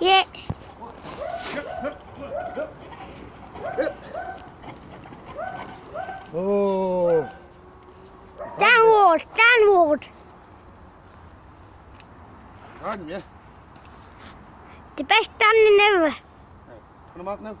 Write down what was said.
Yeah. Oh. Downward, downward. Yeah. The best standing ever. Put them up now.